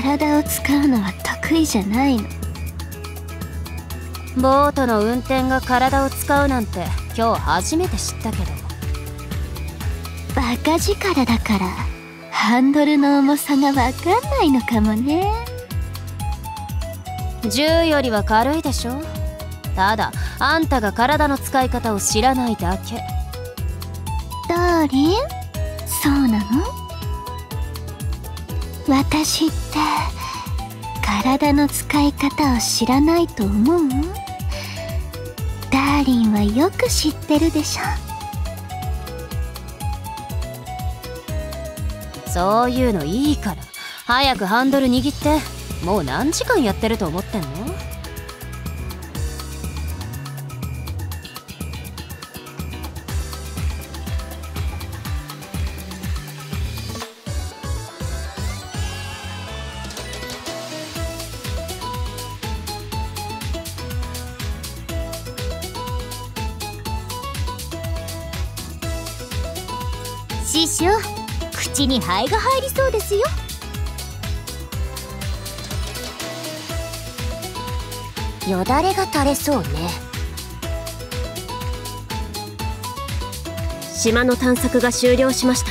体を使うのは得意じゃないの。ボートの運転が体を使うなんて今日初めて知ったけど。バカ力だからハンドルの重さがわかんないのかもね。銃よりは軽いでしょ。ただあんたが体の使い方を知らないだけ。ダーリン？私って体の使い方を知らないと思う？ダーリンはよく知ってるでしょ。そういうのいいから。早くハンドル握って。もう何時間やってると思ってんの？師匠口に灰が入りそうですよ。よだれが垂れそうね。島の探索が終了しました。